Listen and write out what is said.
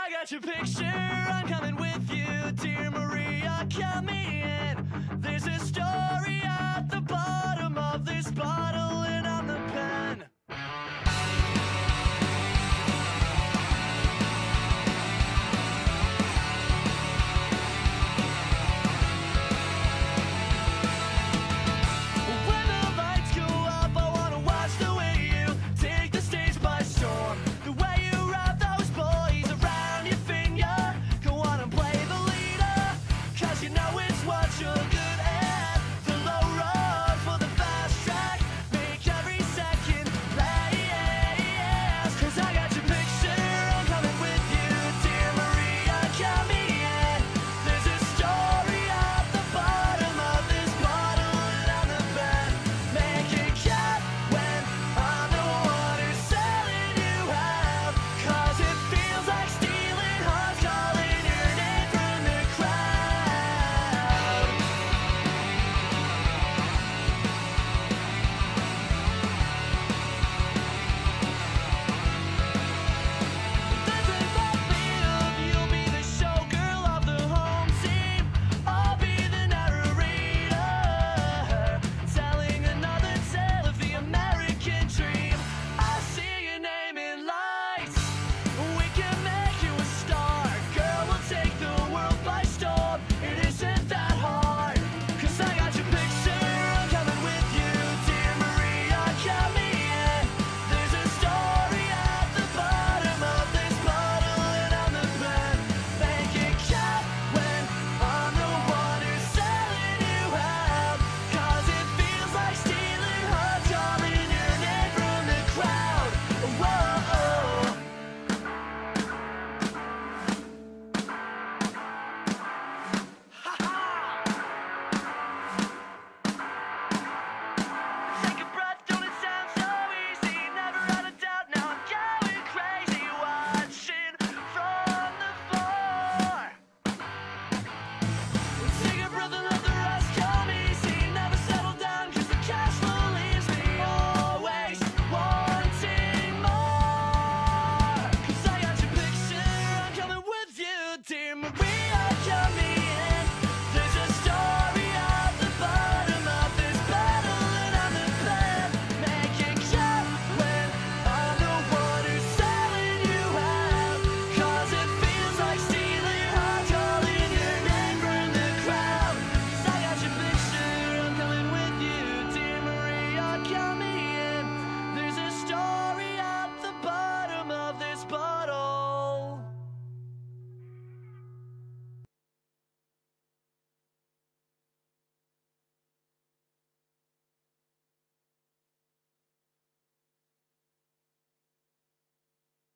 I got your picture, I'm coming with